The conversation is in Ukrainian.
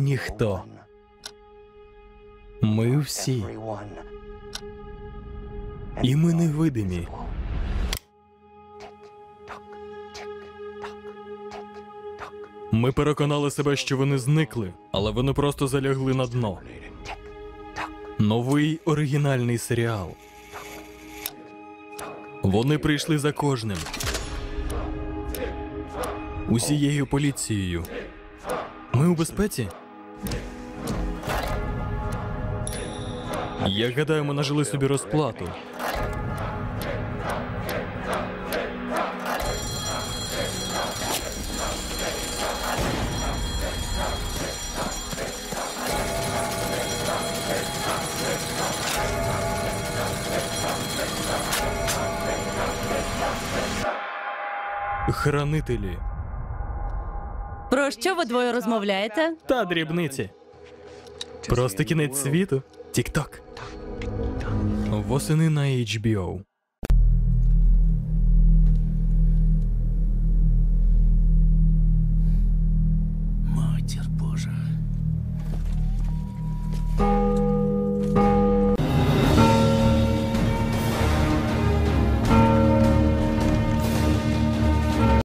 ніхто. Ми всі. І ми невидимі. Ми переконали себе, що вони зникли, але вони просто залягли на дно. Новий оригінальний серіал. Вони прийшли за кожним. Усією поліцією. Ми у безпеці? Я гадаю, ми нажили собі розплату. Хранителі про що ви двоє розмовляєте? Та дрібниці. Просто кінець світу. Тік-ток. Восени на HBO. Матір Божа.